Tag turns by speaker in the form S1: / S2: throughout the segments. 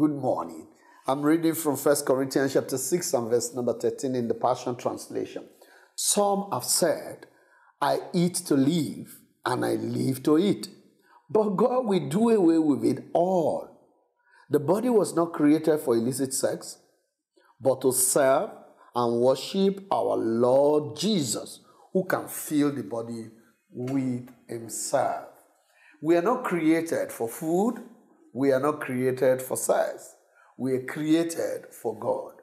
S1: Good morning. I'm reading from 1 Corinthians chapter 6 and verse number 13 in the Passion Translation. Some have said, I eat to live and I live to eat. But God will do away with it all. The body was not created for illicit sex, but to serve and worship our Lord Jesus, who can fill the body with Himself. We are not created for food, we are not created for sex. We are created for God.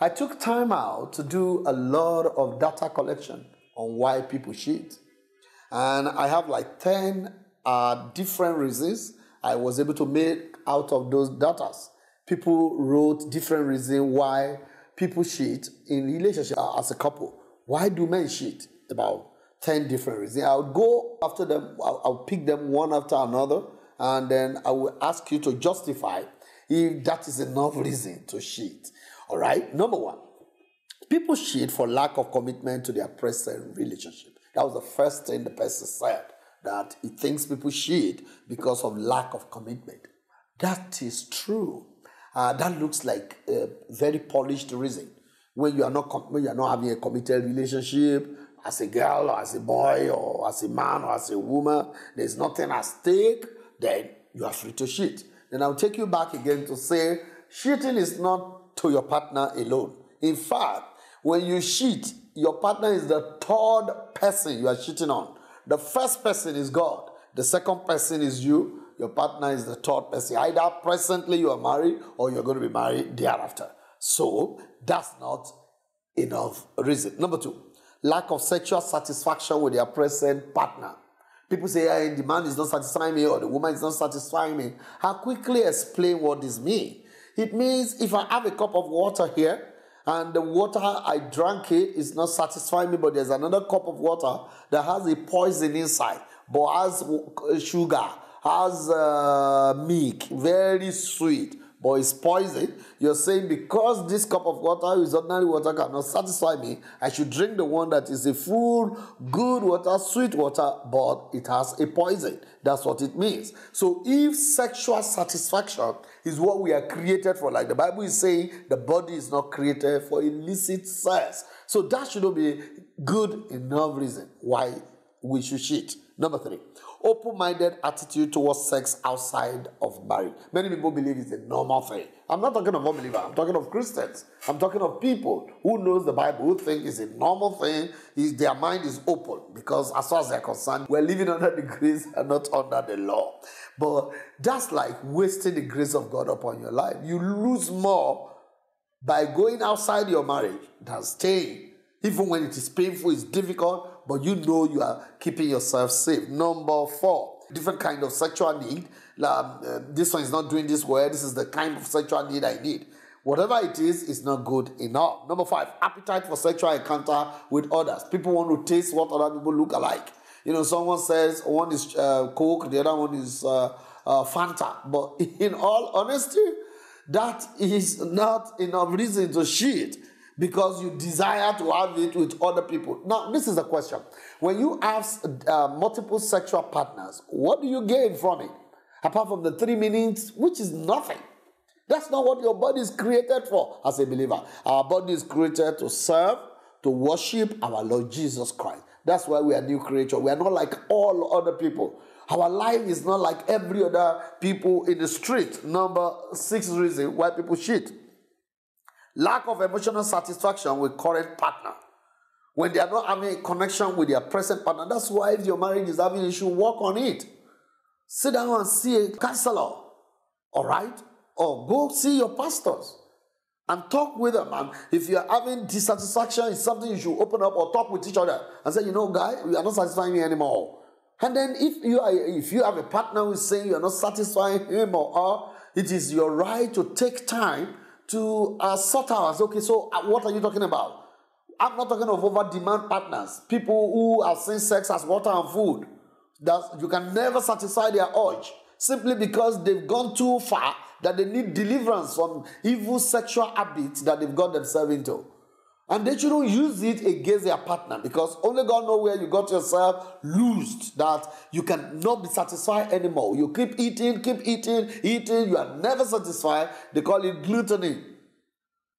S1: I took time out to do a lot of data collection on why people cheat. And I have like 10 uh, different reasons I was able to make out of those data. People wrote different reasons why people cheat in relationship uh, as a couple. Why do men cheat? About 10 different reasons. I'll go after them, I'll, I'll pick them one after another, and then I will ask you to justify if that is enough reason to cheat. All right, number one, people cheat for lack of commitment to their present relationship. That was the first thing the person said that he thinks people cheat because of lack of commitment. That is true. Uh, that looks like a very polished reason. When you are not when you are not having a committed relationship as a girl or as a boy or as a man or as a woman, there's nothing at stake. Then you are free to cheat. Then I'll take you back again to say cheating is not to your partner alone. In fact, when you cheat, your partner is the third person you are cheating on. The first person is God. The second person is you. Your partner is the third person. Either presently you are married or you're going to be married thereafter. So that's not enough reason. Number two, lack of sexual satisfaction with your present partner. People say, hey, the man is not satisfying me or the woman is not satisfying me. I'll quickly explain what this means. It means if I have a cup of water here and the water I drank it is not satisfying me, but there's another cup of water that has a poison inside, but has sugar, has uh, milk, very sweet but it's poison. You're saying because this cup of water is ordinary water cannot satisfy me, I should drink the one that is a full, good water, sweet water, but it has a poison. That's what it means. So if sexual satisfaction is what we are created for, like the Bible is saying, the body is not created for illicit sex. So that should not be good enough reason why we should cheat. Number three, open minded attitude towards sex outside of marriage. Many people believe it's a normal thing. I'm not talking of unbelievers, I'm talking of Christians. I'm talking of people who knows the Bible, who think it's a normal thing. Is their mind is open because as far as they're concerned, we're living under the grace and not under the law. But that's like wasting the grace of God upon your life. You lose more by going outside your marriage than staying. Even when it is painful, it's difficult, but you know you are keeping yourself safe. Number four, different kind of sexual need. Um, uh, this one is not doing this well. This is the kind of sexual need I need. Whatever it is, is not good enough. Number five, appetite for sexual encounter with others. People want to taste what other people look alike. You know, someone says one is uh, Coke, the other one is uh, uh, Fanta. But in all honesty, that is not enough reason to cheat because you desire to have it with other people. Now, this is a question. When you have uh, multiple sexual partners, what do you gain from it? Apart from the three meanings, which is nothing. That's not what your body is created for as a believer. Our body is created to serve, to worship our Lord Jesus Christ. That's why we are new creature. We are not like all other people. Our life is not like every other people in the street. Number six reason why people cheat. Lack of emotional satisfaction with current partner. When they are not having a connection with their present partner, that's why if your marriage is having issue, work on it. Sit down and see a counselor, all right? Or go see your pastors and talk with them. And if you're having dissatisfaction, it's something you should open up or talk with each other and say, you know, guy, you are not satisfying me anymore. And then if you are, if you have a partner who is saying you are not satisfying him or her, it is your right to take time to uh, sort out. Okay, so uh, what are you talking about? I'm not talking of over demand partners, people who have seen sex as water and food. That you can never satisfy their urge simply because they've gone too far that they need deliverance from evil sexual habits that they've got themselves into. And they shouldn't use it against their partner because only God knows where you got yourself loosed that you cannot be satisfied anymore. You keep eating, keep eating, eating, you are never satisfied. They call it gluttony.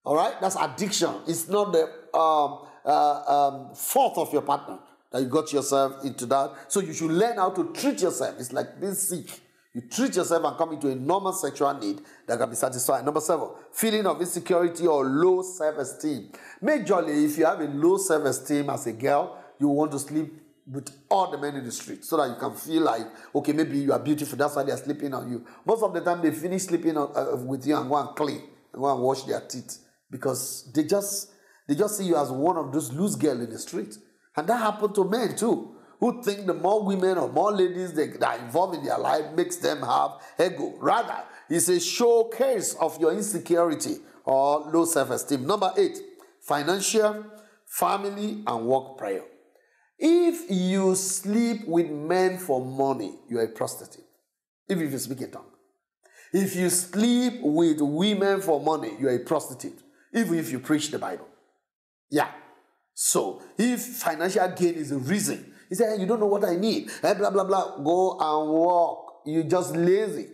S1: All right? That's addiction. It's not the um, uh, um, fault of your partner that you got yourself into that. So you should learn how to treat yourself. It's like being sick. You treat yourself and come into a normal sexual need that can be satisfied. Number seven, feeling of insecurity or low self esteem. Majorly, if you have a low self esteem as a girl, you want to sleep with all the men in the street so that you can feel like, okay, maybe you are beautiful, that's why they are sleeping on you. Most of the time, they finish sleeping on, uh, with you and go and clean and go and wash their teeth because they just they just see you as one of those loose girls in the street. And that happened to men too who think the more women or more ladies they, that are involved in their life makes them have ego. Rather, it's a showcase of your insecurity or low self-esteem. Number eight, financial, family, and work prayer. If you sleep with men for money, you're a prostitute. Even if you speak in tongue. If you sleep with women for money, you're a prostitute. Even if you preach the Bible. Yeah. So, if financial gain is the reason he said, You don't know what I need. Eh, blah, blah, blah. Go and walk. You're just lazy.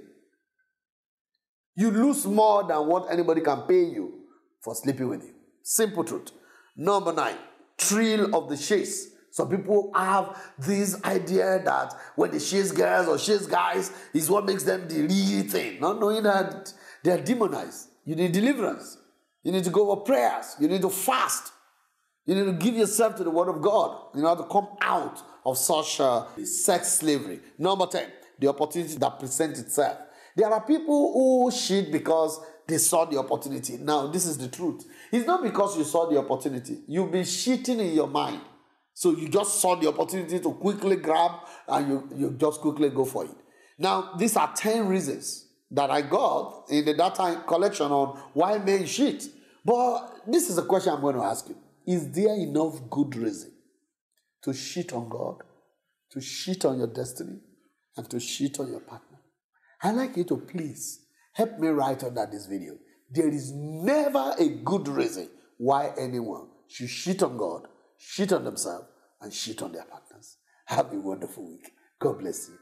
S1: You lose more than what anybody can pay you for sleeping with you. Simple truth. Number nine, thrill of the chase. Some people have this idea that when they chase girls or chase guys is what makes them the real thing. Not knowing that they are demonized. You need deliverance. You need to go for prayers. You need to fast. You need to give yourself to the Word of God in order to come out of such uh, sex slavery. Number 10, the opportunity that presents itself. There are people who cheat because they saw the opportunity. Now, this is the truth. It's not because you saw the opportunity. You've been cheating in your mind. So you just saw the opportunity to quickly grab and you, you just quickly go for it. Now, these are 10 reasons that I got in the data collection on why men cheat. But this is a question I'm going to ask you. Is there enough good reason to cheat on God, to cheat on your destiny, and to cheat on your partner? I'd like you to please help me write under this video. There is never a good reason why anyone should cheat on God, cheat on themselves, and cheat on their partners. Have a wonderful week. God bless you.